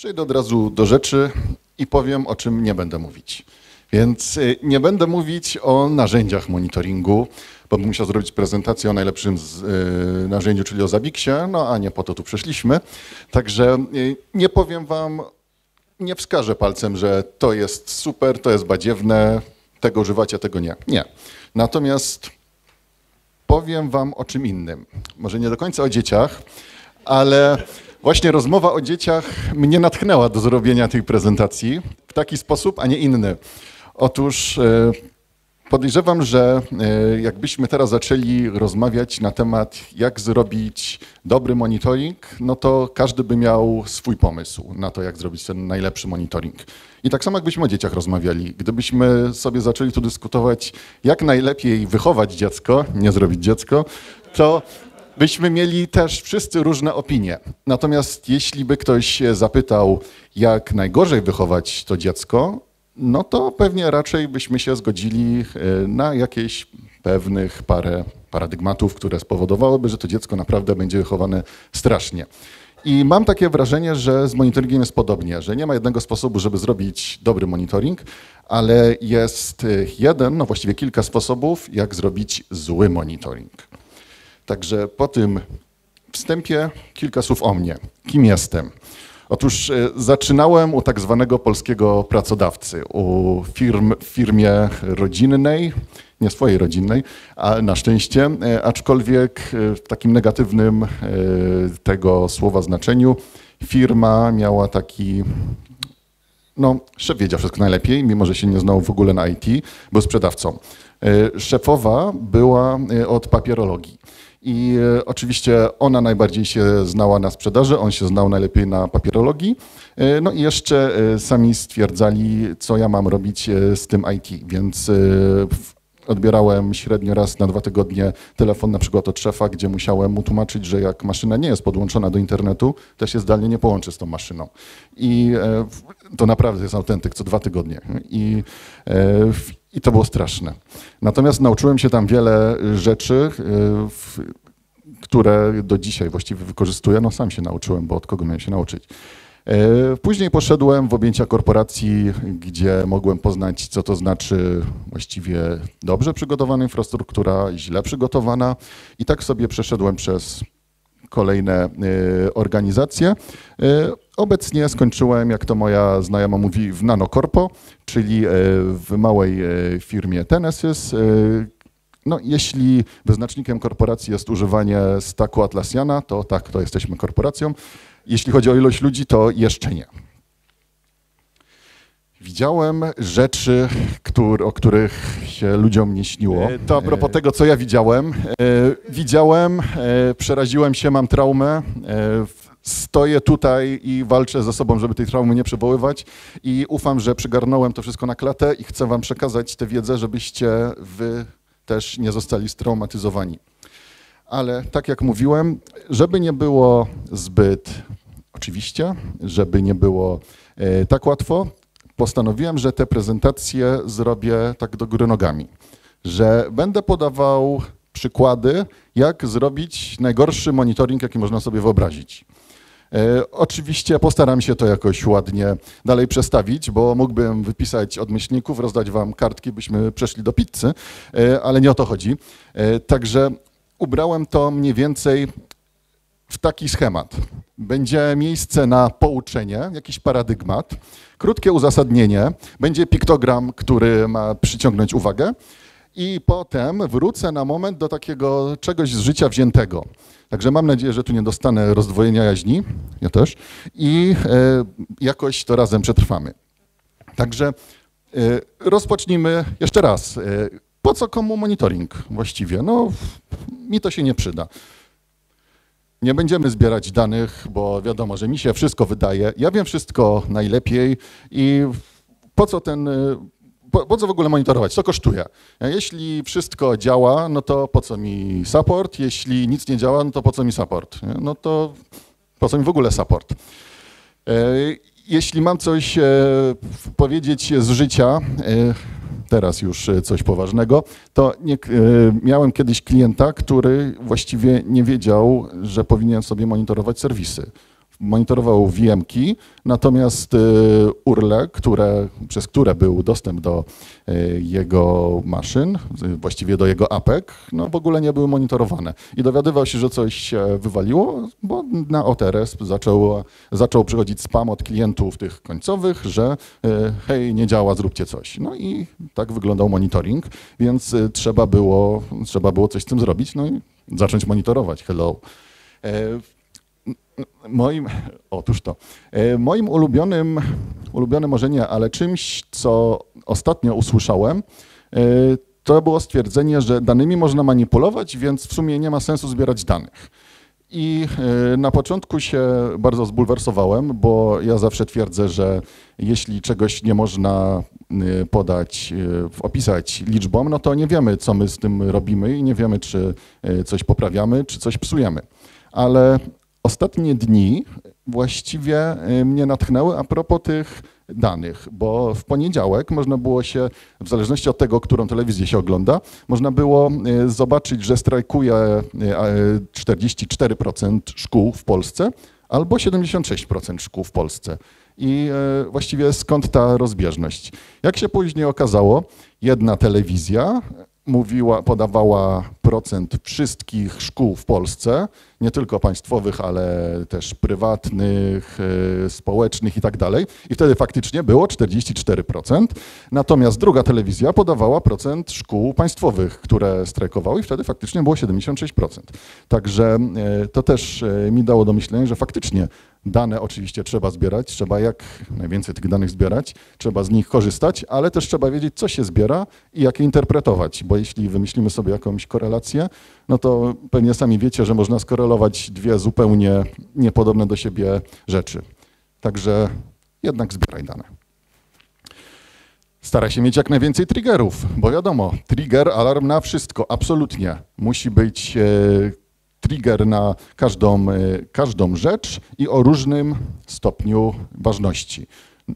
Przejdę od razu do rzeczy i powiem, o czym nie będę mówić. Więc y, nie będę mówić o narzędziach monitoringu, bo bym musiał zrobić prezentację o najlepszym z, y, narzędziu, czyli o Zabiksie, no a nie po to tu przyszliśmy. Także y, nie powiem wam, nie wskażę palcem, że to jest super, to jest badziewne, tego używacie, tego nie. Nie. Natomiast powiem wam o czym innym. Może nie do końca o dzieciach, ale właśnie rozmowa o dzieciach mnie natchnęła do zrobienia tej prezentacji w taki sposób, a nie inny. Otóż e, podejrzewam, że e, jakbyśmy teraz zaczęli rozmawiać na temat, jak zrobić dobry monitoring, no to każdy by miał swój pomysł na to, jak zrobić ten najlepszy monitoring. I tak samo jakbyśmy o dzieciach rozmawiali, gdybyśmy sobie zaczęli tu dyskutować, jak najlepiej wychować dziecko, nie zrobić dziecko, to byśmy mieli też wszyscy różne opinie. Natomiast jeśli by ktoś się zapytał, jak najgorzej wychować to dziecko, no to pewnie raczej byśmy się zgodzili e, na jakieś pewnych parę paradygmatów, które spowodowałyby, że to dziecko naprawdę będzie wychowane strasznie. I mam takie wrażenie, że z monitoringiem jest podobnie, że nie ma jednego sposobu, żeby zrobić dobry monitoring, ale jest jeden, no właściwie kilka sposobów, jak zrobić zły monitoring. Także po tym wstępie kilka słów o mnie. Kim jestem? Otóż e, zaczynałem u tak zwanego polskiego pracodawcy, u firm, firmie rodzinnej, nie swojej rodzinnej, a na szczęście, e, aczkolwiek e, w takim negatywnym tego słowa znaczeniu firma miała taki no, szef wiedział wszystko najlepiej, mimo że się nie znał w ogóle na IT, był sprzedawcą. Szefowa była od papierologii. I e, oczywiście ona najbardziej się znała na sprzedaży, on się znał najlepiej na papierologii. E, no i jeszcze e, sami stwierdzali, co ja mam robić z tym IT, więc odbierałem średnio raz na dwa tygodnie telefon na przykład od szefa, gdzie musiałem mu tłumaczyć, że jak maszyna nie jest podłączona do internetu, to się zdalnie nie połączy z tą maszyną. I to naprawdę jest autentyk, co dwa tygodnie. I, i to było straszne. Natomiast nauczyłem się tam wiele rzeczy, które do dzisiaj właściwie wykorzystuję. No sam się nauczyłem, bo od kogo miałem się nauczyć. E, później poszedłem w objęcia korporacji, gdzie mogłem poznać, co to znaczy właściwie dobrze przygotowana infrastruktura, źle przygotowana. I tak sobie przeszedłem przez kolejne e, organizacje. E, obecnie skończyłem, jak to moja znajoma mówi, w Nanocorpo, czyli w małej firmie Tenesys, no, jeśli wyznacznikiem korporacji jest używanie staku Atlassiana, to tak, to jesteśmy korporacją. Jeśli chodzi o ilość ludzi, to jeszcze nie. Widziałem rzeczy, który, o których się ludziom nie śniło. E, to a propos tego, co ja widziałem. E, widziałem, e, przeraziłem się, mam traumę. Stoję tutaj i walczę ze sobą, żeby tej traumy nie przywoływać i ufam, że przygarnąłem to wszystko na klatę i chcę wam przekazać tę wiedzę, żebyście wy też nie zostali straumatyzowani. Ale tak jak mówiłem, żeby nie było zbyt oczywiście, żeby nie było e, tak łatwo, postanowiłem, że te prezentacje zrobię tak do góry nogami, że będę podawał przykłady, jak zrobić najgorszy monitoring, jaki można sobie wyobrazić. E, oczywiście postaram się to jakoś ładnie dalej przestawić, bo mógłbym wypisać od myślników, rozdać wam kartki, byśmy przeszli do pizzy, e, ale nie o to chodzi. E, także ubrałem to mniej więcej w taki schemat. Będzie miejsce na pouczenie, jakiś paradygmat, krótkie uzasadnienie, będzie piktogram, który ma przyciągnąć uwagę i potem wrócę na moment do takiego czegoś z życia wziętego. Także mam nadzieję, że tu nie dostanę rozdwojenia jaźni, ja też, i e, jakoś to razem przetrwamy. Także e, rozpocznijmy jeszcze raz. E, po co komu monitoring właściwie? No, mi to się nie przyda. Nie będziemy zbierać danych, bo wiadomo, że mi się wszystko wydaje. Ja wiem wszystko najlepiej i po co ten po, po, co w ogóle monitorować? Co kosztuje? Jeśli wszystko działa, no to po co mi support? Jeśli nic nie działa, no to po co mi support? No to po co mi w ogóle support? E, jeśli mam coś e, powiedzieć z życia, e, teraz już coś poważnego, to nie, miałem kiedyś klienta, który właściwie nie wiedział, że powinien sobie monitorować serwisy monitorował VM-ki, natomiast URLE, które, przez które był dostęp do jego maszyn, właściwie do jego APEK, no w ogóle nie były monitorowane. I dowiadywał się, że coś się wywaliło, bo na OTRS zaczął, zaczął przychodzić spam od klientów tych końcowych, że hej, nie działa, zróbcie coś. No i tak wyglądał monitoring, więc trzeba było, trzeba było coś z tym zrobić, no i zacząć monitorować. Hello. Moim, otóż to, e, moim ulubionym, ulubionym może nie, ale czymś, co ostatnio usłyszałem, e, to było stwierdzenie, że danymi można manipulować, więc w sumie nie ma sensu zbierać danych. I e, na początku się bardzo zbulwersowałem, bo ja zawsze twierdzę, że jeśli czegoś nie można podać, opisać liczbą, no to nie wiemy, co my z tym robimy i nie wiemy, czy coś poprawiamy, czy coś psujemy. Ale ostatnie dni właściwie y, mnie natchnęły a propos tych danych, bo w poniedziałek można było się, w zależności od tego, którą telewizję się ogląda, można było y, zobaczyć, że strajkuje 44% y, szkół w Polsce albo 76% szkół w Polsce. I właściwie skąd ta rozbieżność? Jak się później okazało, jedna telewizja mówiła, podawała procent wszystkich szkół w Polsce, nie tylko państwowych, ale też prywatnych, e, społecznych i tak dalej. I wtedy faktycznie było 44%. Natomiast druga telewizja podawała procent szkół państwowych, które strajkowały i wtedy faktycznie było 76%. Także e, to też e, mi dało do myślenia, że faktycznie Dane oczywiście trzeba zbierać, trzeba jak najwięcej tych danych zbierać, trzeba z nich korzystać, ale też trzeba wiedzieć, co się zbiera i jak je interpretować, bo jeśli wymyślimy sobie jakąś korelację, no to pewnie sami wiecie, że można skorelować dwie zupełnie niepodobne do siebie rzeczy. Także jednak zbieraj dane. Staraj się mieć jak najwięcej triggerów, bo wiadomo, trigger, alarm na wszystko, absolutnie. Musi być e, trigger na każdą, e, każdą rzecz i o różnym stopniu ważności.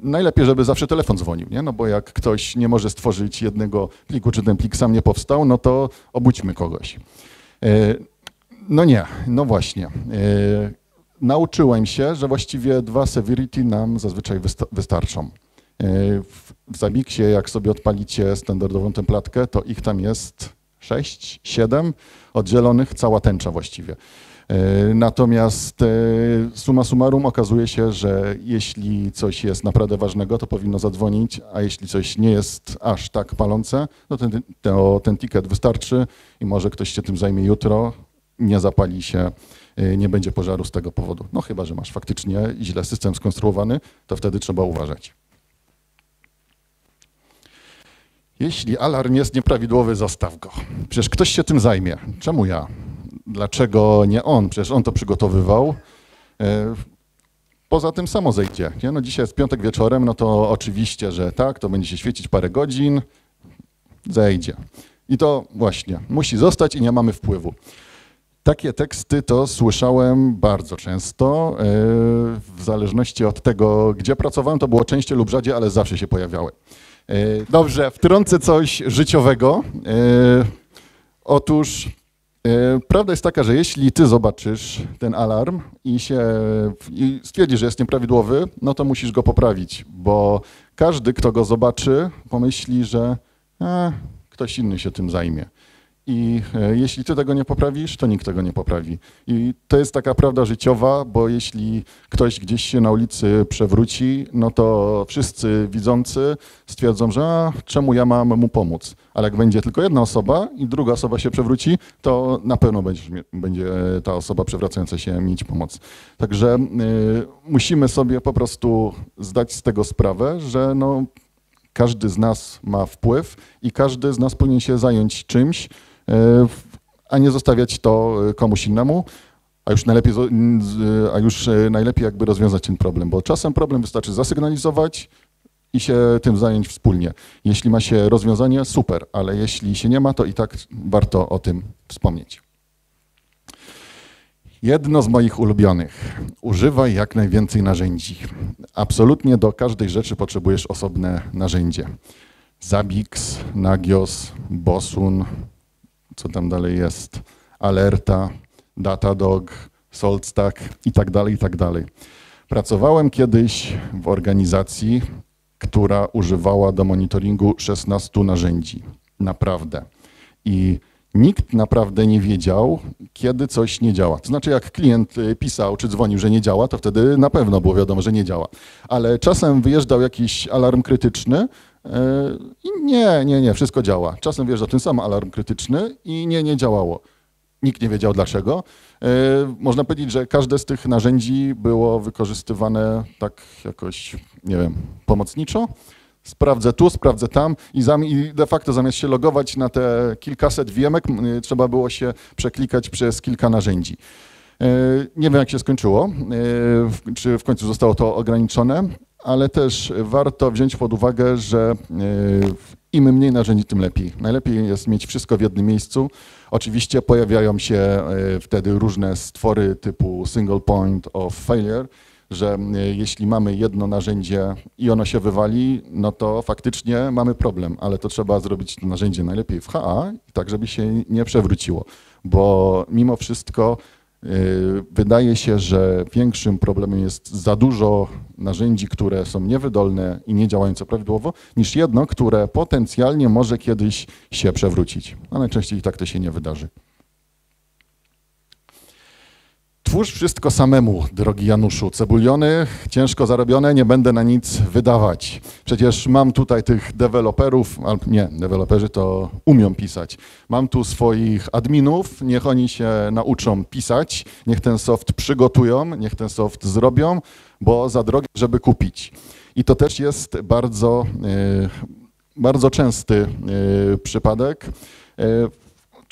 Najlepiej, żeby zawsze telefon dzwonił, nie? no bo jak ktoś nie może stworzyć jednego pliku, czy ten plik sam nie powstał, no to obudźmy kogoś. E, no nie, no właśnie. E, nauczyłem się, że właściwie dwa severity nam zazwyczaj wystarczą. W Zabiksie, jak sobie odpalicie standardową templatkę, to ich tam jest 6, 7 oddzielonych, cała tęcza właściwie. E, natomiast e, suma summarum okazuje się, że jeśli coś jest naprawdę ważnego, to powinno zadzwonić, a jeśli coś nie jest aż tak palące, no to ten, to ten ticket wystarczy i może ktoś się tym zajmie jutro, nie zapali się, e, nie będzie pożaru z tego powodu. No chyba, że masz faktycznie źle system skonstruowany, to wtedy trzeba uważać. Jeśli alarm jest nieprawidłowy, zostaw go. Przecież ktoś się tym zajmie. Czemu ja? Dlaczego nie on? Przecież on to przygotowywał. E, poza tym samo zejdzie. Nie? No dzisiaj jest piątek wieczorem, no to oczywiście, że tak, to będzie się świecić parę godzin, zejdzie. I to właśnie, musi zostać i nie mamy wpływu. Takie teksty to słyszałem bardzo często. E, w zależności od tego, gdzie pracowałem, to było częściej lub rzadziej, ale zawsze się pojawiały. E, dobrze, wtrącę coś życiowego. E, otóż e, prawda jest taka, że jeśli ty zobaczysz ten alarm i, się, i stwierdzisz, że jest nieprawidłowy, no to musisz go poprawić, bo każdy, kto go zobaczy, pomyśli, że e, ktoś inny się tym zajmie. I e, jeśli ty tego nie poprawisz, to nikt tego nie poprawi. I to jest taka prawda życiowa, bo jeśli ktoś gdzieś się na ulicy przewróci, no to wszyscy widzący stwierdzą, że a, czemu ja mam mu pomóc? Ale jak będzie tylko jedna osoba i druga osoba się przewróci, to na pewno będzie, będzie ta osoba przewracająca się mieć pomoc. Także y, musimy sobie po prostu zdać z tego sprawę, że no, każdy z nas ma wpływ i każdy z nas powinien się zająć czymś, E, a nie zostawiać to e, komuś innemu, a już najlepiej, a już e, najlepiej jakby rozwiązać ten problem, bo czasem problem wystarczy zasygnalizować i się tym zająć wspólnie. Jeśli ma się rozwiązanie, super, ale jeśli się nie ma, to i tak warto o tym wspomnieć. Jedno z moich ulubionych. Używaj jak najwięcej narzędzi. Absolutnie do każdej rzeczy potrzebujesz osobne narzędzie. Zabix, Nagios, Bosun, co tam dalej jest, Alerta, Datadog, SaltStack i tak dalej, i tak dalej. Pracowałem kiedyś w organizacji, która używała do monitoringu 16 narzędzi. Naprawdę. I nikt naprawdę nie wiedział, kiedy coś nie działa. To znaczy, jak klient y, pisał czy dzwonił, że nie działa, to wtedy na pewno było wiadomo, że nie działa. Ale czasem wyjeżdżał jakiś alarm krytyczny i nie, nie, nie, wszystko działa. Czasem wyjeżdżał ten sam alarm krytyczny i nie, nie działało. Nikt nie wiedział dlaczego. Y, można powiedzieć, że każde z tych narzędzi było wykorzystywane tak jakoś, nie wiem, pomocniczo sprawdzę tu, sprawdzę tam i, de facto zamiast się logować na te kilkaset wiemek, trzeba było się przeklikać przez kilka narzędzi. E, nie wiem, jak się skończyło, czy w końcu zostało to ograniczone, ale też warto wziąć pod uwagę, że e, im mniej narzędzi, tym lepiej. Najlepiej jest mieć wszystko w jednym miejscu. Oczywiście pojawiają się wtedy różne stwory typu single point of failure, że e, jeśli mamy jedno narzędzie i ono się wywali, no to faktycznie mamy problem, ale to trzeba zrobić to narzędzie najlepiej w HA, tak żeby się nie przewróciło, bo mimo wszystko e, wydaje się, że większym problemem jest za dużo narzędzi, które są niewydolne i nie działające prawidłowo, niż jedno, które potencjalnie może kiedyś się przewrócić. A najczęściej tak to się nie wydarzy. Twórz wszystko samemu, drogi Januszu. Cebuliony, ciężko zarobione, nie będę na nic wydawać. Przecież mam tutaj tych deweloperów, albo nie, deweloperzy to umią pisać. Mam tu swoich adminów, niech oni się nauczą pisać, niech ten soft przygotują, niech ten soft zrobią, bo za drogie, żeby kupić. I to też jest bardzo, e, bardzo częsty e, przypadek.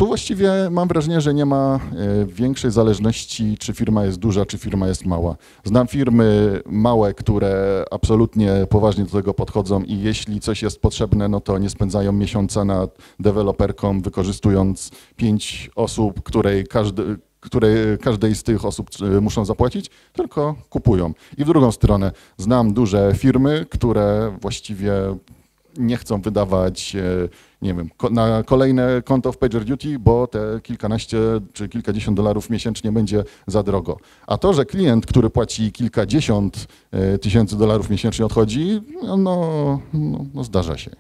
Tu właściwie mam wrażenie, że nie ma e, większej zależności, czy firma jest duża, czy firma jest mała. Znam firmy małe, które absolutnie poważnie do tego podchodzą i jeśli coś jest potrzebne, no to nie spędzają miesiąca nad deweloperką, wykorzystując pięć osób, której każdy, które każdej z tych osób e, muszą zapłacić, tylko kupują. I w drugą stronę znam duże firmy, które właściwie nie chcą wydawać, e, nie wiem, na kolejne konto w PagerDuty, bo te kilkanaście czy kilkadziesiąt dolarów miesięcznie będzie za drogo. A to, że klient, który płaci kilkadziesiąt e, tysięcy dolarów miesięcznie odchodzi, no, no, no zdarza się.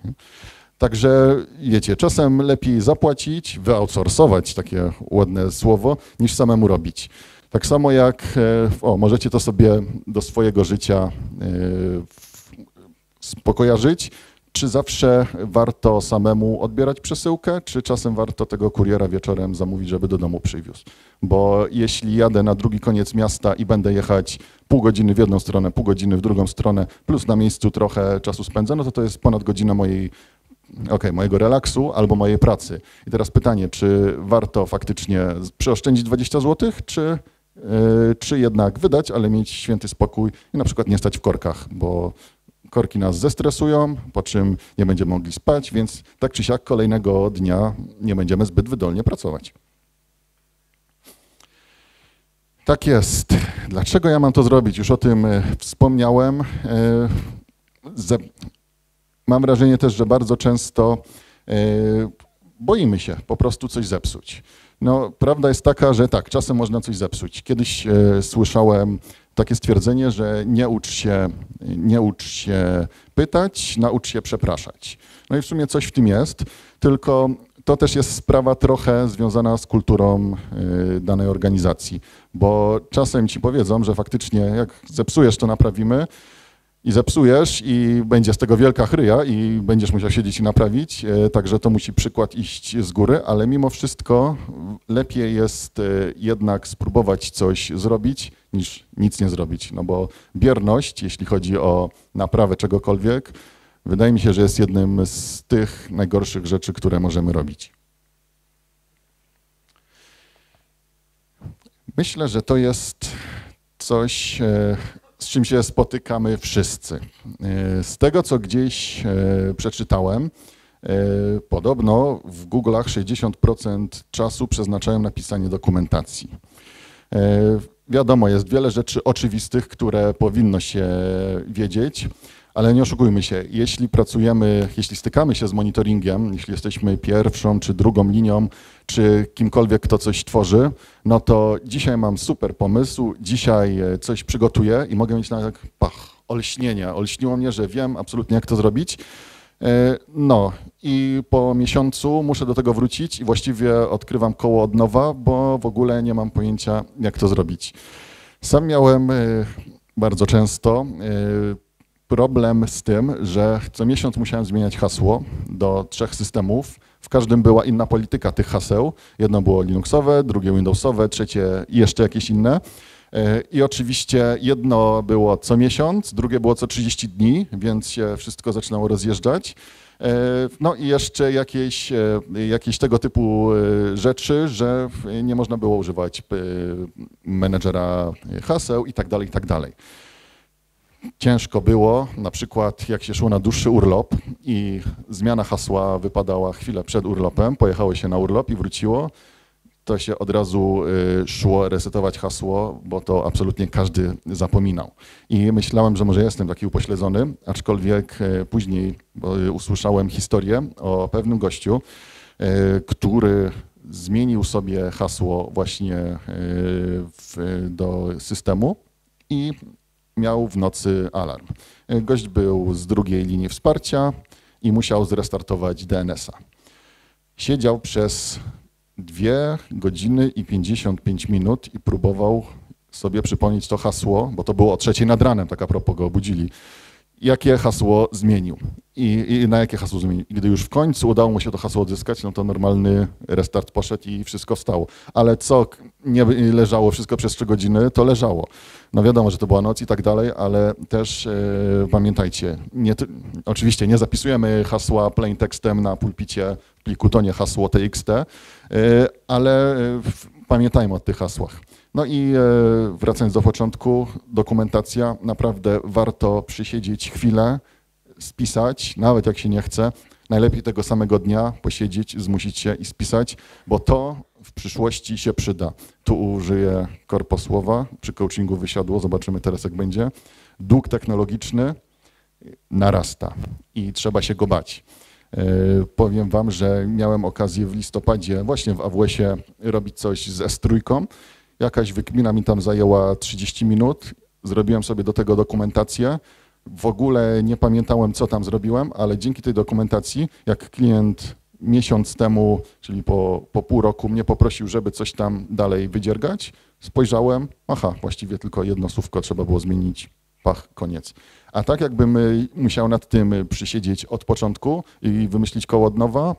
Także wiecie, czasem lepiej zapłacić, wyoutsourcować, takie ładne słowo, niż samemu robić. Tak samo jak, e, o, możecie to sobie do swojego życia pokojarzyć, czy zawsze warto samemu odbierać przesyłkę, czy czasem warto tego kuriera wieczorem zamówić, żeby do domu przywiózł? Bo jeśli jadę na drugi koniec miasta i będę jechać pół godziny w jedną stronę, pół godziny w drugą stronę, plus na miejscu trochę czasu spędzę, no to to jest ponad godzina mojej okay, mojego relaksu albo mojej pracy. I teraz pytanie, czy warto faktycznie przeoszczędzić 20 zł, czy, yy, czy jednak wydać, ale mieć święty spokój i na przykład nie stać w korkach, bo korki nas zestresują, po czym nie będziemy mogli spać, więc tak czy siak kolejnego dnia nie będziemy zbyt wydolnie pracować. Tak jest. Dlaczego ja mam to zrobić? Już o tym e, wspomniałem. E, mam wrażenie też, że bardzo często e, boimy się po prostu coś zepsuć. No, prawda jest taka, że tak, czasem można coś zepsuć. Kiedyś słyszałem takie stwierdzenie, że nie ucz się, nie ucz się pytać, naucz się przepraszać. No i w sumie coś w tym jest, tylko to też jest sprawa trochę związana z kulturą y, danej organizacji, bo czasem ci powiedzą, że faktycznie jak zepsujesz, to naprawimy, i zepsujesz i będzie z tego wielka chryja i będziesz musiał siedzieć i naprawić, e, także to musi przykład iść z góry, ale mimo wszystko lepiej jest e, jednak spróbować coś zrobić niż nic nie zrobić, no bo bierność, jeśli chodzi o naprawę czegokolwiek, wydaje mi się, że jest jednym z tych najgorszych rzeczy, które możemy robić. Myślę, że to jest coś, e, z czym się spotykamy wszyscy. E, z tego, co gdzieś e, przeczytałem, e, podobno w Google'ach 60% czasu przeznaczają na pisanie dokumentacji. Wiadomo, jest wiele rzeczy oczywistych, które powinno się wiedzieć, Ale nie oszukujmy się, jeśli pracujemy, jeśli stykamy się z monitoringiem, jeśli jesteśmy pierwszą czy drugą linią, czy kimkolwiek, kto coś tworzy, no to dzisiaj mam super pomysł, dzisiaj e, coś przygotuję i mogę mieć nawet pach, olśnienie. Olśniło mnie, że wiem absolutnie, jak to zrobić. E, no i po miesiącu muszę do tego wrócić i właściwie odkrywam koło od nowa, bo w ogóle nie mam pojęcia, jak to zrobić. Sam miałem e, bardzo często problem z tym, że co miesiąc musiałem zmieniać hasło do trzech systemów. W każdym była inna polityka tych haseł. Jedno było Linuxowe, drugie Windowsowe, trzecie i jeszcze jakieś inne. E, I oczywiście jedno było co miesiąc, drugie było co 30 dni, więc się wszystko zaczynało rozjeżdżać. E, no i jeszcze jakieś, e, jakieś tego typu rzeczy, że nie można było używać menedżera haseł i tak dalej, i tak dalej ciężko było, na przykład jak się szło na dłuższy urlop i zmiana hasła wypadała chwilę przed urlopem, pojechało się na urlop i wróciło, to się od razu y, szło resetować hasło, bo to absolutnie każdy zapominał. I myślałem, że może jestem taki upośledzony, aczkolwiek y, później usłyszałem historię o pewnym gościu, y, który zmienił sobie hasło właśnie w, do systemu i miał w nocy alarm. Gość był z drugiej linii wsparcia i musiał zrestartować DNS-a. Siedział przez 2 godziny i 55 minut i próbował sobie przypomnieć to hasło, bo to było o trzeciej nad ranem, tak a propos go obudzili jakie hasło zmienił i, i, na jakie hasło zmienił. I gdy już w końcu udało mu się to hasło odzyskać, no to normalny restart poszedł i wszystko wstało. Ale co nie leżało wszystko przez trzy godziny, to leżało. No wiadomo, że to była noc i tak dalej, ale też e, pamiętajcie, nie, oczywiście nie zapisujemy hasła plain tekstem na pulpicie w pliku, to nie hasło TXT, e, ale e, pamiętajmy o tych hasłach. No i e, wracając do początku, dokumentacja, naprawdę warto przysiedzieć chwilę, spisać, nawet jak się nie chce. Najlepiej tego samego dnia posiedzieć, zmusić się i spisać, bo to w przyszłości się przyda. Tu użyję korposłowa, przy coachingu wysiadło, zobaczymy teraz jak będzie. Dług technologiczny narasta i trzeba się go bać. E, powiem wam, że miałem okazję w listopadzie właśnie w AWS-ie robić coś z S3 Jakaś wykmina mi tam zajęła 30 minut. Zrobiłem sobie do tego dokumentację. W ogóle nie pamiętałem, co tam zrobiłem, ale dzięki tej dokumentacji, jak klient miesiąc temu, czyli po, po pół roku mnie poprosił, żeby coś tam dalej wydziergać, spojrzałem, aha, właściwie tylko jedno słówko trzeba było zmienić, pach, koniec. A tak jakbym musiał nad tym przysiedzieć od początku i wymyślić koło od nowa,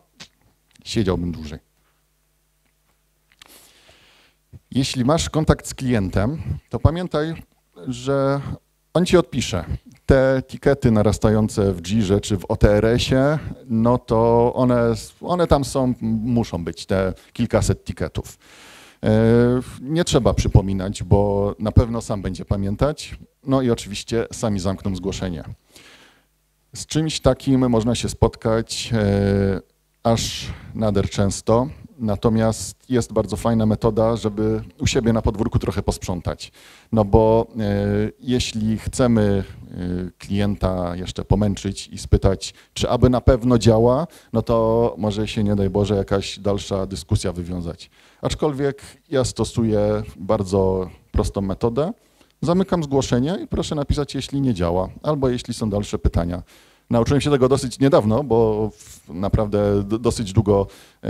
siedziałbym dłużej. Jeśli masz kontakt z klientem, to pamiętaj, że on ci odpisze. Te etykiety narastające w Jirze czy w OTRS-ie, no to one, one tam są, muszą być, te kilkaset tiketów. E, nie trzeba przypominać, bo na pewno sam będzie pamiętać. No i oczywiście sami zamkną zgłoszenie. Z czymś takim można się spotkać e, aż nader często. Natomiast jest bardzo fajna metoda, żeby u siebie na podwórku trochę posprzątać. No bo e, jeśli chcemy e, klienta jeszcze pomęczyć i spytać, czy aby na pewno działa, no to może się, nie daj Boże, jakaś dalsza dyskusja wywiązać. Aczkolwiek ja stosuję bardzo prostą metodę. Zamykam zgłoszenie i proszę napisać, jeśli nie działa, albo jeśli są dalsze pytania. Nauczyłem się tego dosyć niedawno, bo naprawdę dosyć długo e,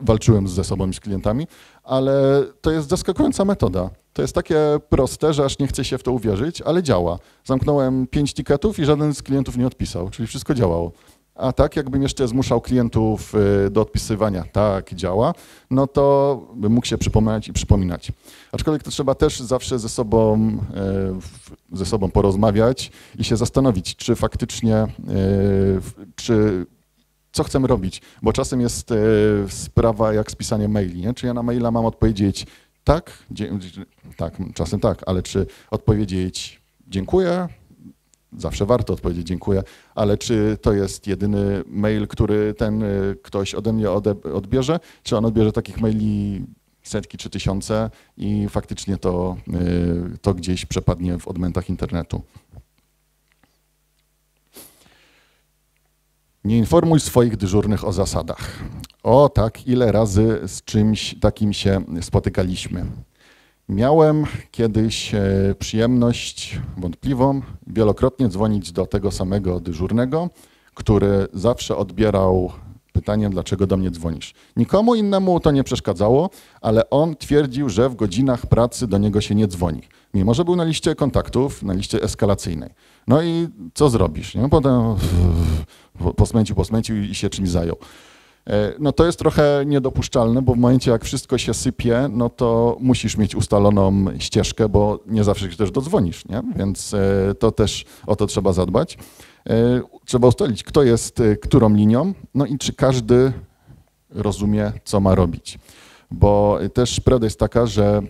walczyłem ze sobą i z klientami, ale to jest zaskakująca metoda. To jest takie proste, że aż nie chce się w to uwierzyć, ale działa. Zamknąłem pięć tiketów i żaden z klientów nie odpisał, czyli wszystko działało. A tak, jakbym jeszcze zmuszał klientów y, do odpisywania, tak, działa, no to bym mógł się przypominać i przypominać. Aczkolwiek to trzeba też zawsze ze sobą, y, ze sobą porozmawiać i się zastanowić, czy faktycznie, y, czy co chcemy robić, bo czasem jest sprawa jak z pisaniem maili, nie? czy ja na maila mam odpowiedzieć tak, tak, czasem tak, ale czy odpowiedzieć dziękuję, Zawsze warto odpowiedzieć dziękuję, ale czy to jest jedyny mail, który ten y, ktoś ode mnie odbierze, czy on odbierze takich maili setki czy tysiące i faktycznie to, y, to gdzieś przepadnie w odmętach internetu. Nie informuj swoich dyżurnych o zasadach. O tak, ile razy z czymś takim się spotykaliśmy. Miałem kiedyś e, przyjemność wątpliwą wielokrotnie dzwonić do tego samego dyżurnego, który zawsze odbierał pytaniem, dlaczego do mnie dzwonisz. Nikomu innemu to nie przeszkadzało, ale on twierdził, że w godzinach pracy do niego się nie dzwoni. Mimo, że był na liście kontaktów, na liście eskalacyjnej. No i co zrobisz? Nie? Potem posmęcił, posmęcił i się czymś zajął. E, no to jest trochę niedopuszczalne, bo w momencie jak wszystko się sypie, no to musisz mieć ustaloną ścieżkę, bo nie zawsze się też dodzwonisz, nie? więc e, to też o to trzeba zadbać. E, trzeba ustalić, kto jest którą linią, no i czy każdy rozumie, co ma robić. Bo też prawda jest taka, że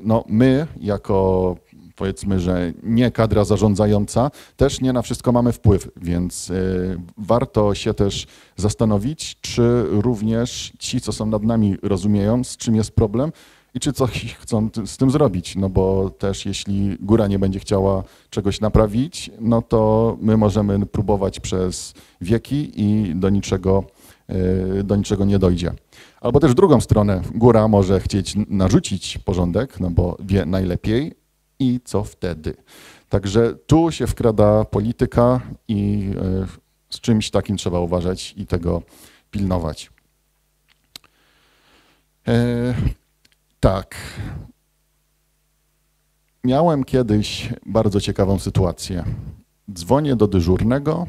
no, my jako powiedzmy, że nie kadra zarządzająca, też nie na wszystko mamy wpływ, więc y, warto się też zastanowić, czy również ci, co są nad nami, rozumieją, z czym jest problem i czy coś chcą z tym zrobić. No bo też jeśli góra nie będzie chciała czegoś naprawić, no to my możemy próbować przez wieki i do niczego, y, do niczego nie dojdzie. Albo też w drugą stronę, góra może chcieć narzucić porządek, no bo wie najlepiej, i co wtedy. Także tu się wkrada polityka i e, z czymś takim trzeba uważać i tego pilnować. E, tak. Miałem kiedyś bardzo ciekawą sytuację. Dzwonię do dyżurnego,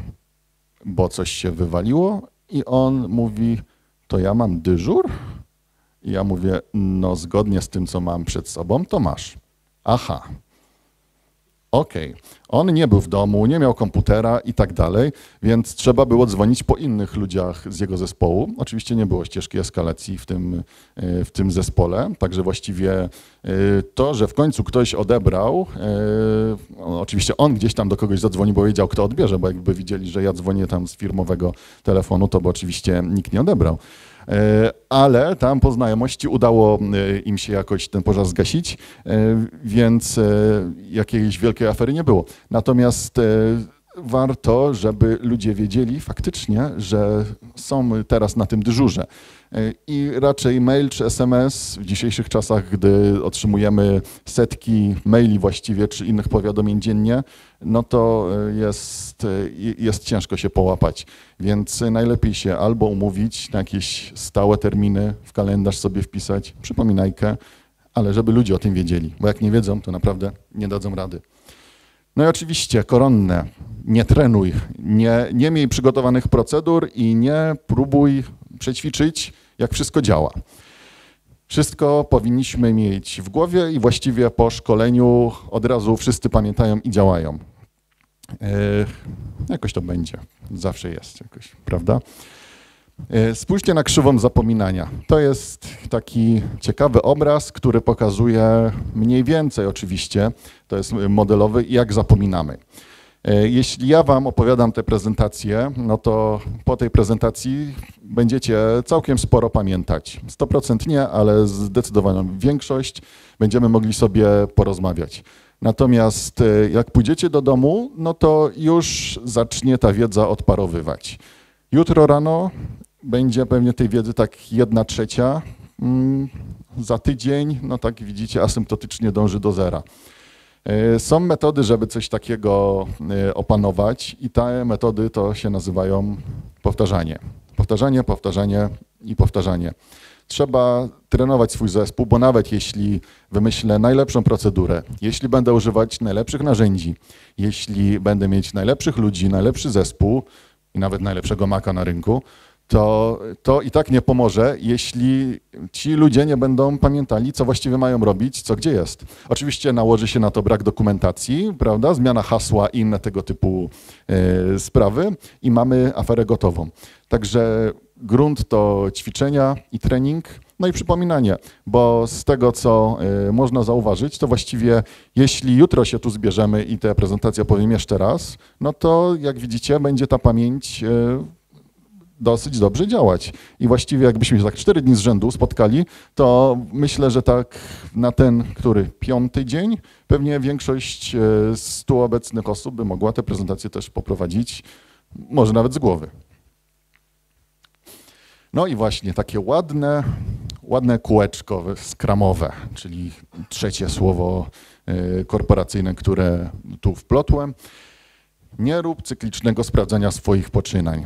bo coś się wywaliło i on mówi, to ja mam dyżur? I ja mówię, no zgodnie z tym, co mam przed sobą, to masz. Aha. Okej. Okay. On nie był w domu, nie miał komputera i tak dalej, więc trzeba było dzwonić po innych ludziach z jego zespołu. Oczywiście nie było ścieżki eskalacji w tym, e, w tym zespole, także właściwie e, to, że w końcu ktoś odebrał, e, oczywiście on gdzieś tam do kogoś zadzwonił, bo wiedział, kto odbierze, bo jakby widzieli, że ja dzwonię tam z firmowego telefonu, to by oczywiście nikt nie odebrał. E, ale tam po znajomości udało e, im się jakoś ten pożar zgasić, e, więc jakiejś wielkiej afery nie było. Natomiast warto, żeby ludzie wiedzieli faktycznie, że są teraz na tym dyżurze. I raczej mail czy SMS w dzisiejszych czasach, gdy otrzymujemy setki maili właściwie, czy innych powiadomień dziennie, no to jest, jest ciężko się połapać. Więc najlepiej się albo umówić na jakieś stałe terminy, w kalendarz sobie wpisać, przypominajkę, ale żeby ludzie o tym wiedzieli, bo jak nie wiedzą, to naprawdę nie dadzą rady. No i oczywiście koronne, nie trenuj, nie, nie miej przygotowanych procedur i nie próbuj przećwiczyć, jak wszystko działa. Wszystko powinniśmy mieć w głowie i właściwie po szkoleniu od razu wszyscy pamiętają i działają. Yy, jakoś to będzie, zawsze jest jakoś, prawda? Yy, spójrzcie na krzywą zapominania. To jest taki ciekawy obraz, który pokazuje mniej więcej oczywiście, to jest modelowy, jak zapominamy. E, jeśli ja Wam opowiadam tę prezentację, no to po tej prezentacji będziecie całkiem sporo pamiętać. 100% nie, ale zdecydowaną większość będziemy mogli sobie porozmawiać. Natomiast e, jak pójdziecie do domu, no to już zacznie ta wiedza odparowywać. Jutro rano będzie pewnie tej wiedzy tak jedna trzecia. Mm, za tydzień, no tak widzicie, asymptotycznie dąży do zera. E, są metody, żeby coś takiego e, opanować i te metody to się nazywają powtarzanie. Powtarzanie, powtarzanie i powtarzanie. Trzeba trenować swój zespół, bo nawet jeśli wymyślę najlepszą procedurę, jeśli będę używać najlepszych narzędzi, jeśli będę mieć najlepszych ludzi, najlepszy zespół i nawet najlepszego maka na rynku, to, to i tak nie pomoże, jeśli ci ludzie nie będą pamiętali, co właściwie mają robić, co gdzie jest. Oczywiście nałoży się na to brak dokumentacji, prawda, zmiana hasła i inne tego typu y, sprawy i mamy aferę gotową. Także grunt to ćwiczenia i trening, no i przypominanie, bo z tego, co y, można zauważyć, to właściwie jeśli jutro się tu zbierzemy i tę prezentację powiem jeszcze raz, no to jak widzicie, będzie ta pamięć y, dosyć dobrze działać. I właściwie jakbyśmy się tak cztery dni z rzędu spotkali, to myślę, że tak na ten, który piąty dzień, pewnie większość e, z tu obecnych osób by mogła tę prezentację też poprowadzić, może nawet z głowy. No i właśnie takie ładne, ładne kółeczko skramowe, czyli trzecie słowo y, korporacyjne, które tu wplotłem. Nie rób cyklicznego sprawdzania swoich poczynań.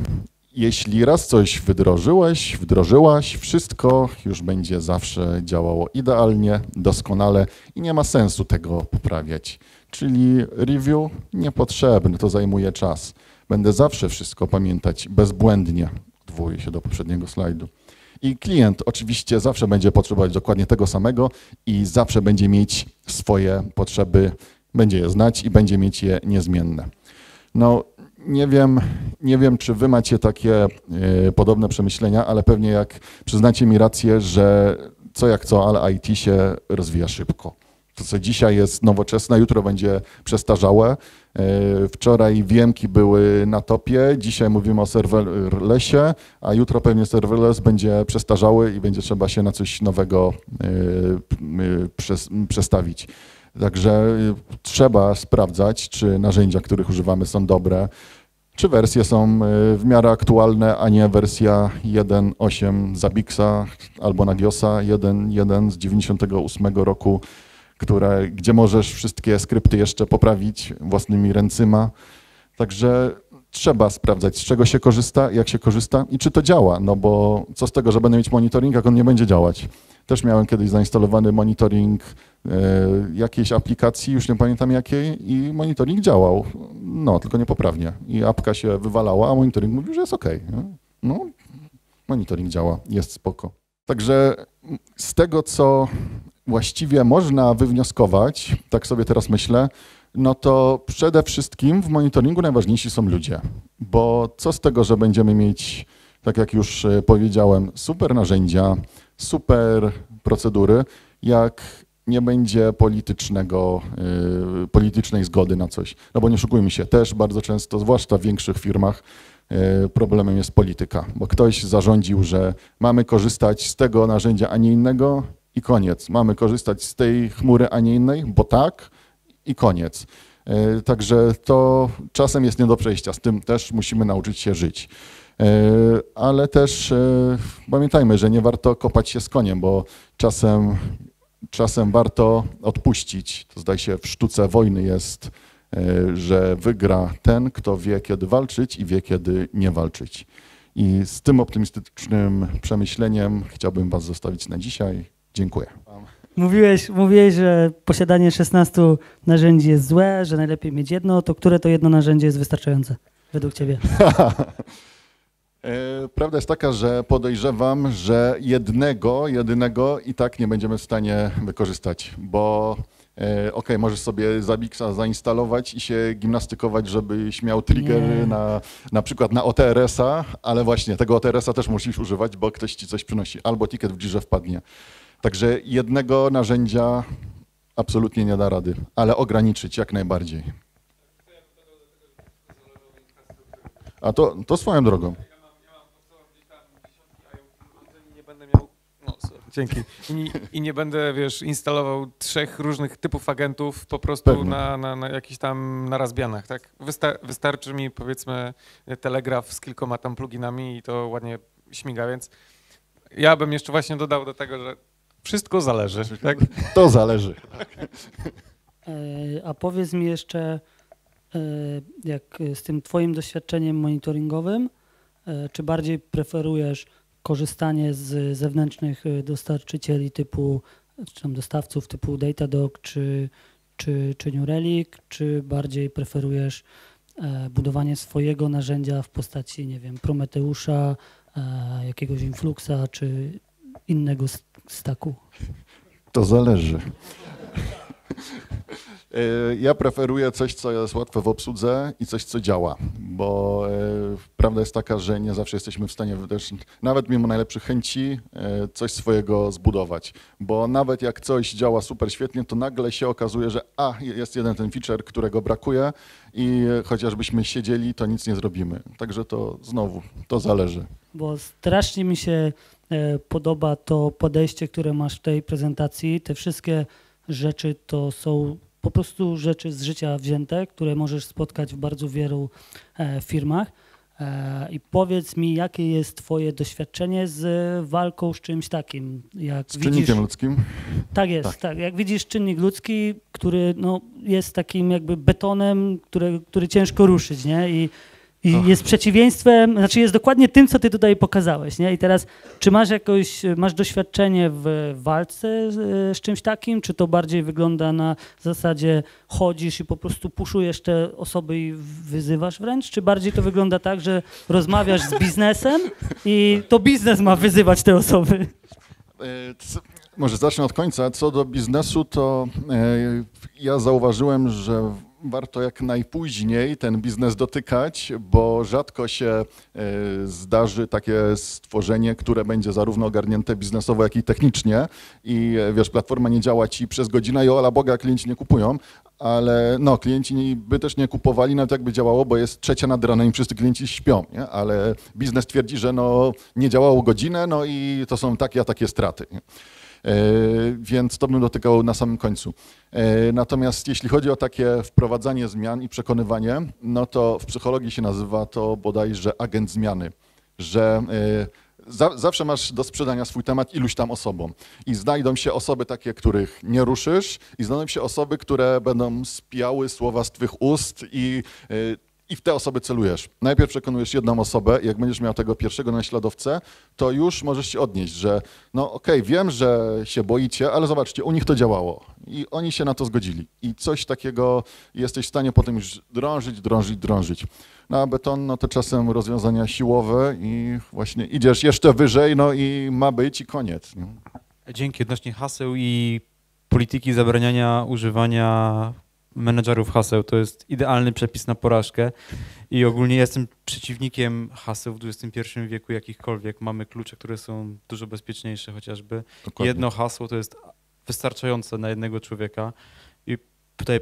Jeśli raz coś wdrożyłeś, wdrożyłaś, wszystko już będzie zawsze działało idealnie, doskonale i nie ma sensu tego poprawiać. Czyli review niepotrzebny, to zajmuje czas. Będę zawsze wszystko pamiętać bezbłędnie. Odwołuję się do poprzedniego slajdu. I klient oczywiście zawsze będzie potrzebować dokładnie tego samego i zawsze będzie mieć swoje potrzeby, będzie je znać i będzie mieć je niezmienne. No, nie wiem, nie wiem, czy wy macie takie y, podobne przemyślenia, ale pewnie jak przyznacie mi rację, że co jak co, ale IT się rozwija szybko. To, co dzisiaj jest nowoczesne, jutro będzie przestarzałe. Y, wczoraj wiemki były na topie, dzisiaj mówimy o serverlessie, a jutro pewnie serverless będzie przestarzały i będzie trzeba się na coś nowego y, przestawić. Także y, trzeba sprawdzać, czy narzędzia, których używamy, są dobre, czy wersje są y, w miarę aktualne, a nie wersja 1.8 Zabixa albo Nagiosa 1.1 z 98 roku, które, gdzie możesz wszystkie skrypty jeszcze poprawić własnymi ręcyma. Także trzeba sprawdzać, z czego się korzysta, jak się korzysta i czy to działa, no bo co z tego, że będę mieć monitoring, jak on nie będzie działać. Też miałem kiedyś zainstalowany monitoring jakiejś aplikacji, już nie pamiętam jakiej, i monitoring działał. No, tylko niepoprawnie. I apka się wywalała, a monitoring mówił, że jest OK. No, monitoring działa, jest spoko. Także z tego, co właściwie można wywnioskować, tak sobie teraz myślę, no to przede wszystkim w monitoringu najważniejsi są ludzie. Bo co z tego, że będziemy mieć, tak jak już e, powiedziałem, super narzędzia, super procedury, jak nie będzie politycznego, y, politycznej zgody na coś. No bo nie oszukujmy się, też bardzo często, zwłaszcza w większych firmach, y, problemem jest polityka, bo ktoś zarządził, że mamy korzystać z tego narzędzia, a nie innego i koniec. Mamy korzystać z tej chmury, a nie innej, bo tak i koniec. Y, także to czasem jest nie do przejścia, z tym też musimy nauczyć się żyć. Ale też pamiętajmy, że nie warto kopać się z koniem, bo czasem, czasem warto odpuścić. To zdaje się w sztuce wojny jest, e, że wygra ten, kto wie, kiedy walczyć i wie, kiedy nie walczyć. I z tym optymistycznym przemyśleniem chciałbym Was zostawić na dzisiaj. Dziękuję. Mówiłeś, mówiłeś, że posiadanie 16 narzędzi jest złe, że najlepiej mieć jedno. To które to jedno narzędzie jest wystarczające według Ciebie? E, prawda jest taka, że podejrzewam, że jednego, jedynego i tak nie będziemy w stanie wykorzystać, bo e, ok, możesz sobie Zabixa zainstalować i się gimnastykować, żebyś miał triggery na, na przykład na OTRS-a, ale właśnie tego OTRS-a też musisz używać, bo ktoś ci coś przynosi, albo ticket w dzirze wpadnie. Także jednego narzędzia absolutnie nie da rady, ale ograniczyć jak najbardziej. A to, to swoją drogą. Dzięki. I, I, nie będę, wiesz, instalował trzech różnych typów agentów po prostu na, na, na jakichś tam narazbianach, tak? Wysta wystarczy mi, powiedzmy, telegraf z kilkoma tam pluginami i to ładnie śmiga, więc ja bym jeszcze właśnie dodał do tego, że wszystko zależy, tak? To zależy. E, a powiedz mi jeszcze, e, jak z tym twoim doświadczeniem monitoringowym, e, czy bardziej preferujesz korzystanie z zewnętrznych y, dostarczycieli typu, czy tam dostawców typu Datadog czy, czy, czy New Relic, czy bardziej preferujesz e, budowanie swojego narzędzia w postaci, nie wiem, Prometeusza, e, jakiegoś Influxa, czy innego staku? To zależy. E, ja preferuję coś, co jest łatwe w obsłudze i coś, co działa, bo e, prawda jest taka, że nie zawsze jesteśmy w stanie nawet mimo najlepszych chęci, e, coś swojego zbudować, bo nawet jak coś działa super świetnie, to nagle się okazuje, że a, jest jeden ten feature, którego brakuje i chociażbyśmy siedzieli, to nic nie zrobimy. Także to znowu, to zależy. Bo strasznie mi się podoba to podejście, które masz w tej prezentacji. Te wszystkie rzeczy to są po prostu rzeczy z życia wzięte, które możesz spotkać w bardzo wielu e, firmach. E, I powiedz mi, jakie jest Twoje doświadczenie z walką z czymś takim? Jak Z czynnikiem ludzkim? Tak jest, tak. Tak. Jak widzisz czynnik ludzki, który no, jest takim jakby betonem, który, który ciężko ruszyć, nie? I, i Och. jest przeciwieństwem, znaczy jest dokładnie tym, co ty tutaj pokazałeś, nie? I teraz, czy masz jakoś, masz doświadczenie w walce z, z czymś takim, czy to bardziej wygląda na zasadzie chodzisz i po prostu puszujesz te osoby i wyzywasz wręcz, czy bardziej to wygląda tak, że rozmawiasz z biznesem i to biznes ma wyzywać te osoby? E, Może zacznę od końca. Co do biznesu, to e, ja zauważyłem, że warto jak najpóźniej ten biznes dotykać, bo rzadko się e, zdarzy takie stworzenie, które będzie zarówno ogarnięte biznesowo, jak i technicznie. I e, wiesz, platforma nie działa ci przez godzinę i ola Boga, klienci nie kupują, ale no, klienci by też nie kupowali, nawet jakby działało, bo jest trzecia nad ranem i wszyscy klienci śpią, nie? ale biznes twierdzi, że no, nie działało godzinę, no i to są takie a takie straty. Nie? E, Więc to bym dotykał na samym końcu. E, Natomiast jeśli chodzi o takie wprowadzanie zmian i przekonywanie, no to w psychologii się nazywa to bodajże agent zmiany, że e, za, zawsze masz do sprzedania swój temat iluś tam osobom i znajdą się osoby takie, których nie ruszysz i znajdą się osoby, które będą spijały słowa z twych ust i i w te osoby celujesz. Najpierw przekonujesz jedną osobę, jak będziesz miał tego pierwszego naśladowcę, to już możesz się odnieść, że no okej, wiem, że się boicie, ale zobaczcie, u nich to działało i oni się na to zgodzili. I coś takiego jesteś w stanie potem już drążyć, drążyć, drążyć. No a beton, no to czasem rozwiązania siłowe i właśnie idziesz jeszcze wyżej, no i ma być i koniec. Nie? Dzięki odnośnie haseł i polityki zabraniania używania menedżerów haseł. To jest idealny przepis na porażkę i ogólnie jestem przeciwnikiem haseł w XXI wieku jakichkolwiek. Mamy klucze, które są dużo bezpieczniejsze chociażby. Dokładnie. Jedno hasło to jest wystarczające na jednego człowieka i tutaj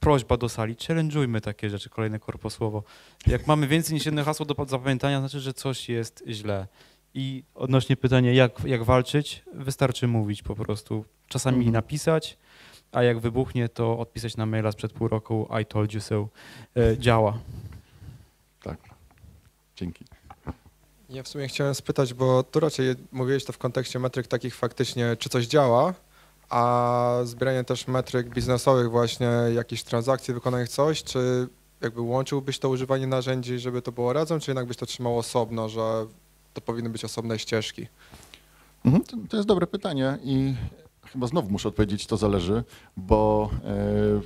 prośba do sali, challenge'ujmy takie rzeczy, kolejne korposłowo. Jak mamy więcej niż jedno hasło do zapamiętania, znaczy, że coś jest źle. I odnośnie pytania, jak, jak walczyć, wystarczy mówić po prostu. Czasami Mhm. napisać, a jak wybuchnie, to odpisać na maila sprzed pół roku I told you so. E, działa. Tak. Dzięki. Ja w sumie chciałem spytać, bo tu raczej mówiłeś to w kontekście metryk takich faktycznie, czy coś działa, a zbieranie też metryk biznesowych właśnie, jakichś transakcji wykonanych coś, czy jakby łączyłbyś to używanie narzędzi, żeby to było razem, czy jednak byś to trzymał osobno, że to powinny być osobne ścieżki? Mhm, to, to jest dobre pytanie i chyba znowu muszę odpowiedzieć, to zależy, bo e,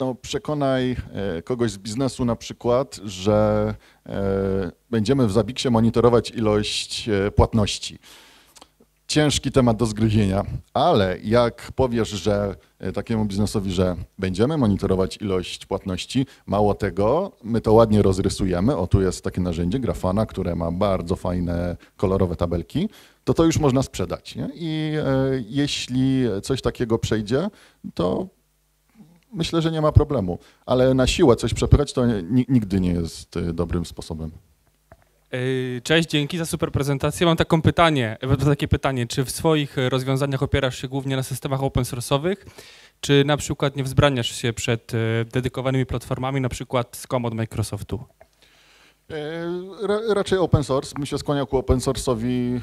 no, przekonaj e, kogoś z biznesu na przykład, że e, będziemy w Zabiksie monitorować ilość płatności. Ciężki temat do zgryzienia, ale jak powiesz, że e, takiemu biznesowi, że będziemy monitorować ilość płatności, mało tego, my to ładnie rozrysujemy, o tu jest takie narzędzie Grafana, które ma bardzo fajne kolorowe tabelki, to to już można sprzedać. Nie? I e, jeśli coś takiego przejdzie, to myślę, że nie ma problemu. Ale na siłę coś przepychać to ni- nigdy nie jest e, dobrym sposobem. Yy, Cześć, dzięki za super prezentację. Mam taką pytanie, e, takie pytanie, czy w swoich e, rozwiązaniach opierasz się głównie na systemach open source'owych, czy na przykład nie wzbraniasz się przed e, dedykowanymi platformami, na przykład z komod Microsoftu? Ra, raczej open source. Bym się skłaniał ku open source'owi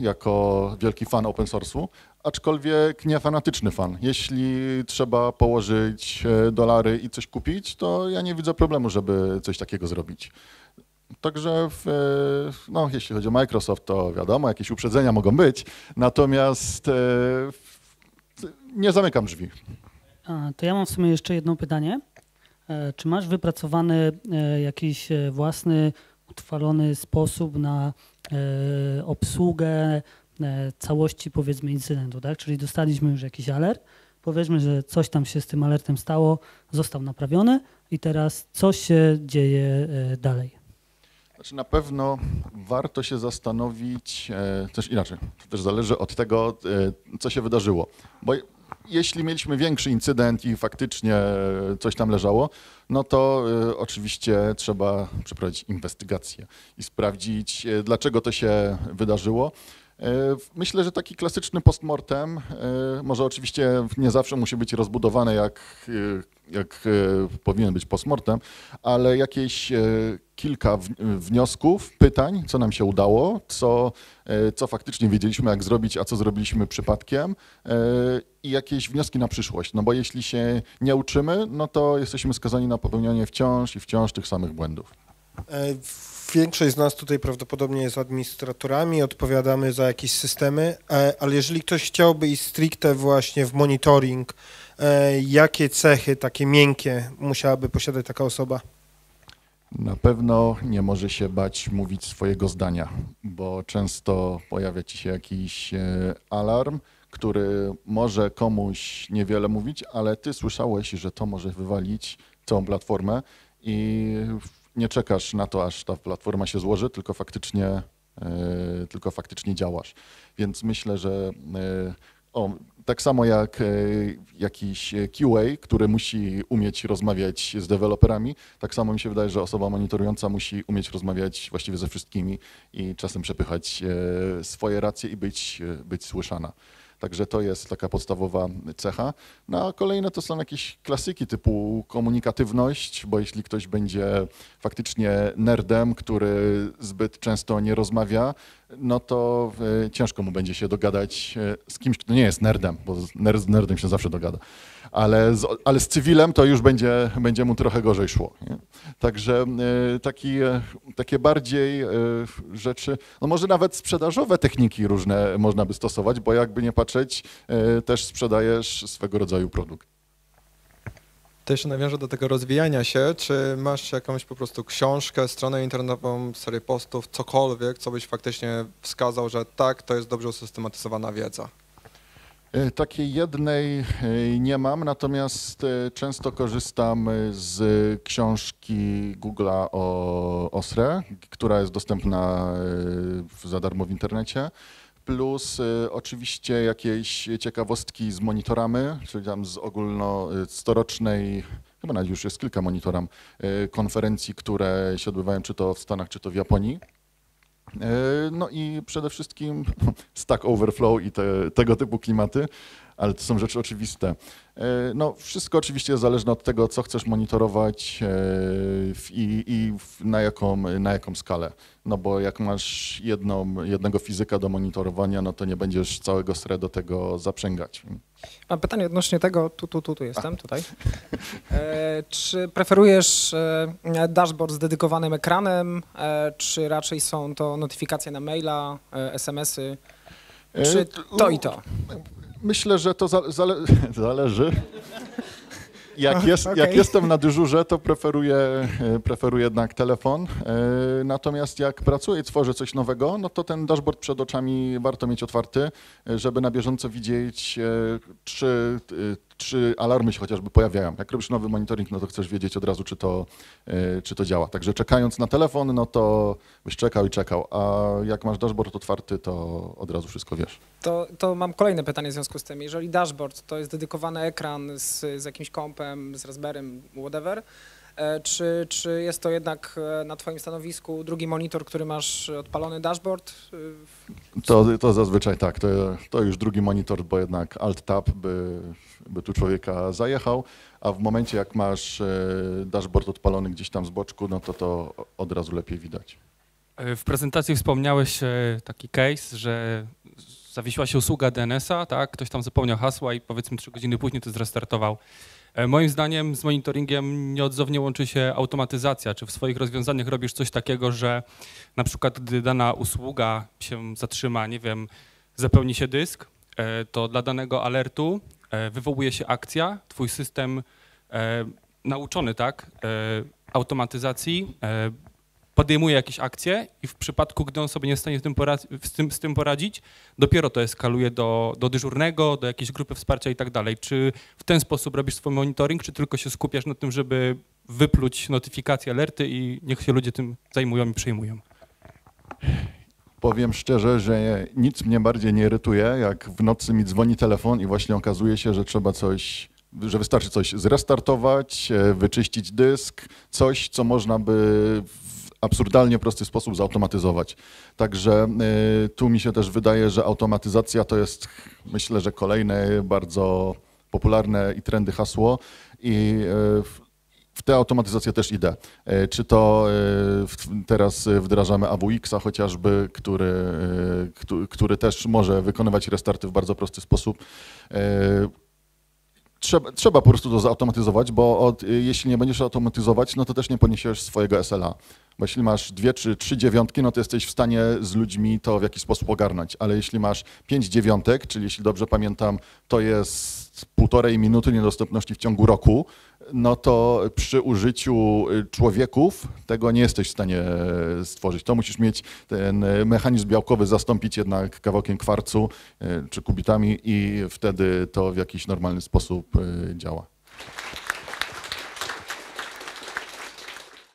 jako wielki fan open source'u, aczkolwiek nie fanatyczny fan. Jeśli trzeba położyć dolary i coś kupić, to ja nie widzę problemu, żeby coś takiego zrobić. Także w, e, no, jeśli chodzi o Microsoft, to wiadomo, jakieś uprzedzenia mogą być, natomiast e, nie zamykam drzwi. To ja mam w sumie jeszcze jedno pytanie. E, Czy masz wypracowany jakiś własny, utrwalony sposób na obsługę całości, powiedzmy, incydentu, tak? Czyli dostaliśmy już jakiś alert, powiedzmy, że coś tam się z tym alertem stało, został naprawiony i teraz co się dzieje dalej? Znaczy na pewno warto się zastanowić, e, też inaczej, to też zależy od tego, e, co się wydarzyło. Bo jeśli mieliśmy większy incydent i faktycznie coś tam leżało, no to e, oczywiście trzeba przeprowadzić inwestygację i sprawdzić, dlaczego to się wydarzyło. E, myślę, że taki klasyczny postmortem, e, może oczywiście nie zawsze musi być rozbudowany jak, e, jak powinien być postmortem, ale jakieś kilka wniosków, pytań, co nam się udało, co, co faktycznie wiedzieliśmy, jak zrobić, a co zrobiliśmy przypadkiem i jakieś wnioski na przyszłość. No bo jeśli się nie uczymy, no to jesteśmy skazani na popełnianie wciąż i wciąż tych samych błędów. Większość z nas tutaj prawdopodobnie jest administratorami, odpowiadamy za jakieś systemy, e, ale jeżeli ktoś chciałby iść stricte właśnie w monitoring, e, jakie cechy takie miękkie musiałaby posiadać taka osoba? Na pewno nie może się bać mówić swojego zdania, bo często pojawia ci się jakiś e, alarm, który może komuś niewiele mówić, ale ty słyszałeś, że to może wywalić całą platformę i nie czekasz na to, aż ta platforma się złoży, tylko faktycznie, e, tylko faktycznie działasz. Więc myślę, że e, o, tak samo jak e, jakiś QA, który musi umieć rozmawiać z deweloperami, tak samo mi się wydaje, że osoba monitorująca musi umieć rozmawiać właściwie ze wszystkimi i czasem przepychać swoje racje i być, być słyszana. Także to jest taka podstawowa cecha. No a kolejne to są jakieś klasyki typu komunikatywność, bo jeśli ktoś będzie faktycznie nerdem, który zbyt często nie rozmawia, no to e, ciężko mu będzie się dogadać e, z kimś, kto nie jest nerdem, bo z nerdem się zawsze dogada. Ale z, ale z cywilem to już będzie, będzie mu trochę gorzej szło. Nie? Także e, taki, takie bardziej rzeczy, no może nawet sprzedażowe techniki różne można by stosować, bo jakby nie patrzeć, też sprzedajesz swego rodzaju produkt. To jeszcze nawiążę do tego rozwijania się. Czy masz jakąś po prostu książkę, stronę internetową, serię postów, cokolwiek, co byś faktycznie wskazał, że tak, to jest dobrze usystematyzowana wiedza? E, takiej jednej e, nie mam, natomiast e, często korzystam z książki Google'a o OSRE, która jest dostępna za darmo w internecie plus y, oczywiście jakieś ciekawostki z monitoramy, czyli tam z ogólnostorocznej, y, chyba nawet już jest kilka monitoram, y, konferencji, które się odbywają czy to w Stanach, czy to w Japonii. No i przede wszystkim Stack Overflow i te, tego typu klimaty, ale to są rzeczy oczywiste. E, no, wszystko oczywiście jest zależne od tego, co chcesz monitorować e, i, i na, jaką, na jaką skalę. No bo jak masz jedną, jednego fizyka do monitorowania, no to nie będziesz całego SRE do tego zaprzęgać. Mam pytanie odnośnie tego, tu, tu, tu, tu jestem, tutaj. E, czy preferujesz e, dashboard z dedykowanym ekranem, czy raczej są to notyfikacje na maila, e, SMS-y, czy to i to? Myślę, że to zale zależy. Jak, jest, okay. jak, jestem na dyżurze, to preferuję, e, preferuję jednak telefon. E, natomiast jak pracuję i tworzę coś nowego, no to ten dashboard przed oczami warto mieć otwarty, e, żeby na bieżąco widzieć, czy czy alarmy się chociażby pojawiają. Jak robisz nowy monitoring, no to chcesz wiedzieć od razu, czy to, e, czy to działa. Także czekając na telefon, no to byś czekał i czekał, a jak masz dashboard otwarty, to od razu wszystko wiesz. To, to mam kolejne pytanie w związku z tym. Jeżeli dashboard to jest dedykowany ekran z, z jakimś kompem, z Raspberrym, whatever, czy, czy jest to jednak e, na Twoim stanowisku drugi monitor, który masz odpalony dashboard? E, to, to zazwyczaj tak, to, to już drugi monitor, bo jednak Alt-Tab by, by tu człowieka zajechał, a w momencie jak masz dashboard odpalony gdzieś tam z boczku, no to to od razu lepiej widać. W prezentacji wspomniałeś taki case, że zawiesiła się usługa DNS-a, tak? Ktoś tam zapomniał hasła i powiedzmy trzy godziny później to zrestartował. E, moim zdaniem z monitoringiem nieodzownie łączy się automatyzacja. Czy w swoich rozwiązaniach robisz coś takiego, że na przykład gdy dana usługa się zatrzyma, nie wiem, zapełni się dysk, e, to dla danego alertu e, wywołuje się akcja, twój system nauczony, tak, automatyzacji podejmuje jakieś akcje i w przypadku, gdy on sobie nie jest w stanie tym, z tym, tym poradzić, dopiero to eskaluje do, do dyżurnego, do jakiejś grupy wsparcia i tak dalej. Czy w ten sposób robisz swój monitoring, czy tylko się skupiasz na tym, żeby wypluć notyfikacje, alerty i niech się ludzie tym zajmują i przejmują? Powiem szczerze, że nic mnie bardziej nie irytuje, jak w nocy mi dzwoni telefon i właśnie okazuje się, że trzeba coś, że wystarczy coś zrestartować, e, wyczyścić dysk, coś, co można by absurdalnie prosty sposób zautomatyzować. Także y, tu mi się też wydaje, że automatyzacja to jest, myślę, że kolejne bardzo popularne i trendy hasło i y, w- tę automatyzację też idę. E, Czy to teraz wdrażamy AWX-a chociażby, który, któ- który też może wykonywać restarty w bardzo prosty sposób. Trzeba, trzeba po prostu to zautomatyzować, bo od, jeśli nie będziesz automatyzować, no to też nie podniesiesz swojego SLA. Bo jeśli masz dwie czy trzy dziewiątki, no to jesteś w stanie z ludźmi to w jakiś sposób ogarnąć. Ale jeśli masz pięć dziewiątek, czyli jeśli dobrze pamiętam, to jest półtorej minuty niedostępności w ciągu roku, no to przy użyciu y, człowieków tego nie jesteś w stanie e, stworzyć. To musisz mieć ten e, mechanizm białkowy zastąpić jednak kawałkiem kwarcu czy kubitami i wtedy to w jakiś normalny sposób działa.